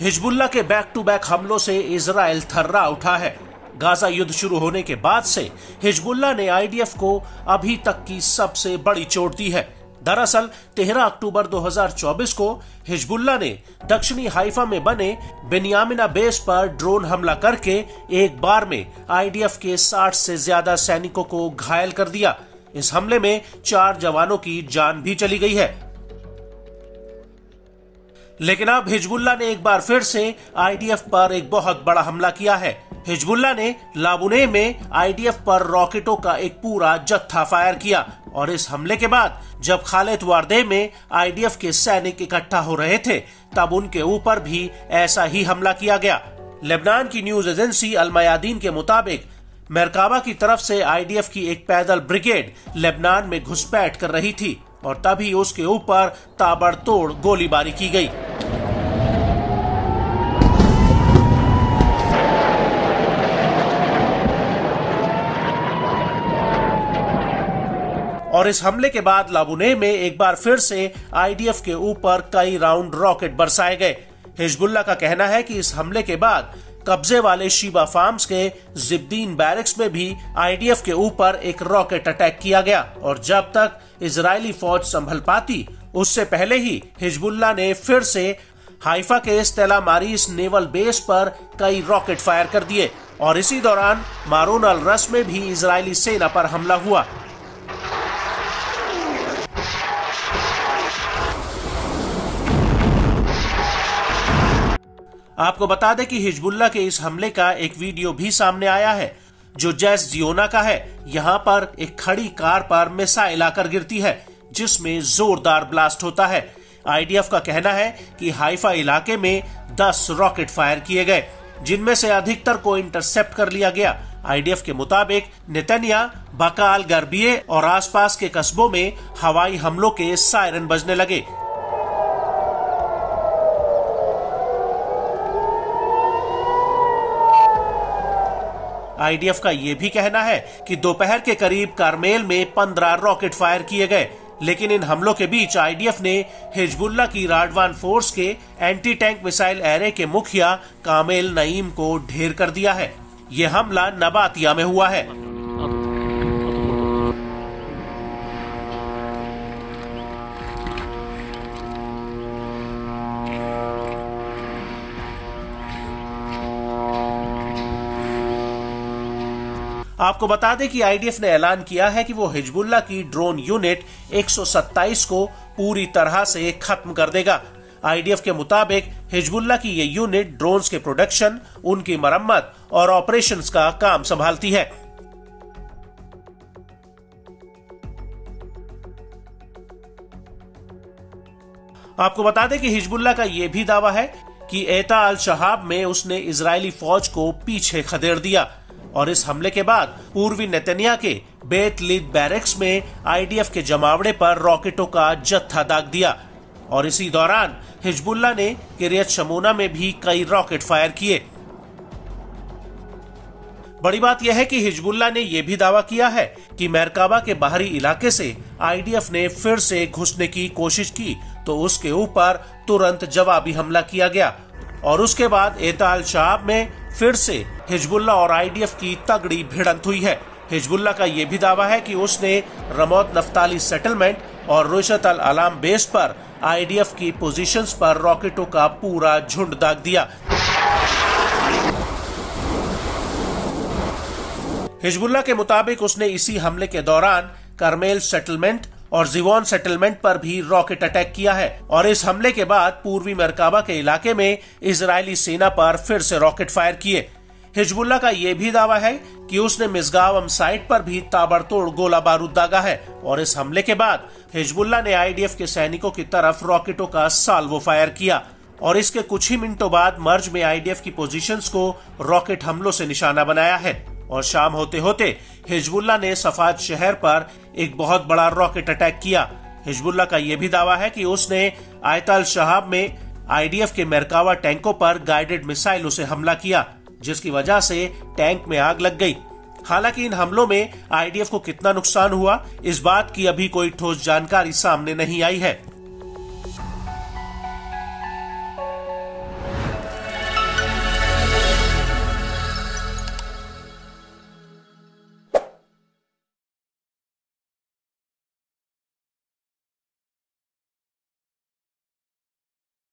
Hezbollah के back to back हमलों से इसराइल थर्रा उठा है। गाजा युद्ध शुरू होने के बाद से हिजबुल्ला ने आईडीएफ को अभी तक की सबसे बड़ी चोट दी है। दरअसल 13 अक्टूबर 2024 को हिजबुल्ला ने दक्षिणी हाइफा में बने बेनियामिना बेस पर ड्रोन हमला करके एक बार में आईडीएफ के 60 से ज़्यादा सैनिकों को घायल कर दिया। इस हमले में चार जवानों की जान भी चली गई है। लेकिन अब हिजबुल्ला ने एक बार फिर से आईडीएफ पर एक बहुत बड़ा हमला किया है। हिजबुल्ला ने लाबुने में आईडीएफ पर रॉकेटों का एक पूरा जत्था फायर किया और इस हमले के बाद जब खालिद वारदे में आईडीएफ के सैनिक इकट्ठा हो रहे थे, तब उनके ऊपर भी ऐसा ही हमला किया गया। लेबनान की न्यूज़ एजेंसी अलमयादीन के मुताबिक, मेरकाबा की तरफ़ से आईडीएफ की एक पैदल ब्रिगेड लेबनान में घुसपैठ कर रही थी। और तभी उसके ऊपर ताबड़तोड़ गोलीबारी की गई। और इस हमले के बाद लाबुने में एक बार फिर से आईडीएफ के ऊपर कई राउंड रॉकेट बरसाए गए। हिजबुल्ला का कहना है कि इस हमले के बाद कब्जे वाले शिबा फार्म्स के जिब्दीन बैरिक्स में भी आईडीएफ के ऊपर एक रॉकेट अटैक किया गया और जब तक इजरायली फौज संभल पाती, उससे पहले ही हिजबुल्ला ने फिर से हाइफा के स्टेला मारिस नेवल बेस पर कई रॉकेट फायर कर दिए और इसी दौरान मारून अल रस में भी इजरायली सेना पर हमला हुआ। आपको बता दें कि हिजबुल्ला के इस हमले का एक वीडियो भी सामने आया है, जो जैस जियोना का है। यहाँ पर एक खड़ी कार पर मिसाइल आकर गिरती है, जिसमें जोरदार ब्लास्ट होता है। आईडीएफ का कहना है कि हाइफा इलाके में 10 रॉकेट फायर किए गए, जिनमें से अधिकतर को इंटरसेप्ट कर लिया गया। आईडीएफ के मुताबिक नेतनिया बकाल, गर्बिये और आसपास के कस्बों में हवाई हमलों के सायरन बजने लगे। आईडीएफ का ये भी कहना है कि दोपहर के करीब कारमेल में पंद्रह रॉकेट फायर किए गए, लेकिन इन हमलों के बीच आईडीएफ ने हिजबुल्ला की राडवान फोर्स के एंटी टैंक मिसाइल एरे के मुखिया कामेल नईम को ढेर कर दिया है। ये हमला नबातिया में हुआ है। आपको बता दें कि आईडीएफ ने ऐलान किया है कि वो हिजबुल्ला की ड्रोन यूनिट 127 को पूरी तरह से खत्म कर देगा। आईडीएफ के मुताबिक, हिजबुल्ला की ये यूनिट ड्रोन्स के प्रोडक्शन, उनकी मरम्मत और ऑपरेशंस का काम संभालती है। आपको बता दें कि हिजबुल्ला का यह भी दावा है कि एता अल शहाब में उसने इजरायली फौज को पीछे खदेड़ दिया। और इस हमले के बाद पूर्वी नेतनिया के बेत लिद बैरक्स में आईडीएफ के जमावड़े पर रॉकेटों का जत्था दाग दिया। और इसी दौरान हिजबुल्ला ने किरियत शमोना में भी कई रॉकेट फायर किए। बड़ी बात यह है कि हिजबुल्ला ने यह भी दावा किया है कि मैरकाबा के बाहरी इलाके से आईडीएफ ने फिर से घुसने की कोशिश की तो उसके ऊपर तुरंत जवाबी हमला किया गया। और उसके बाद एताल शाह में फिर से हिजबुल्ला और आईडीएफ की तगड़ी भिड़ंत हुई है। हिजबुल्ला का ये भी दावा है कि उसने रमौत नफ्ताली सेटलमेंट और रोशत अल अलाम बेस पर आईडीएफ की पोजीशंस पर रॉकेटों का पूरा झुंड दाग दिया। हिजबुल्ला के मुताबिक उसने इसी हमले के दौरान करमेल सेटलमेंट और जिवॉन सेटलमेंट पर भी रॉकेट अटैक किया है और इस हमले के बाद पूर्वी मरकाबा के इलाके में इसराइली सेना पर फिर से रॉकेट फायर किए। हिजबुल्ला का यह भी दावा है कि उसने मिसगावम साइट पर भी ताबड़तोड़ गोला बारूद दागा है और इस हमले के बाद हिजबुल्ला ने आईडीएफ के सैनिकों की तरफ़ रॉकेटों का साल्वो फायर किया और इसके कुछ ही मिनटों बाद मर्ज में आईडीएफ की पोजीशंस को रॉकेट हमलों से निशाना बनाया है। और शाम होते होते हिजबुल्ला ने सफाद शहर पर एक बहुत बड़ा रॉकेट अटैक किया। हिजबुल्ला का यह भी दावा है कि उसने आयताल शहाब में आईडीएफ के मेरकावा टैंकों पर गाइडेड मिसाइलों से हमला किया, जिसकी वजह से टैंक में आग लग गई। हालाँकि इन हमलों में आईडीएफ को कितना नुकसान हुआ, इस बात की अभी कोई ठोस जानकारी सामने नहीं आई है।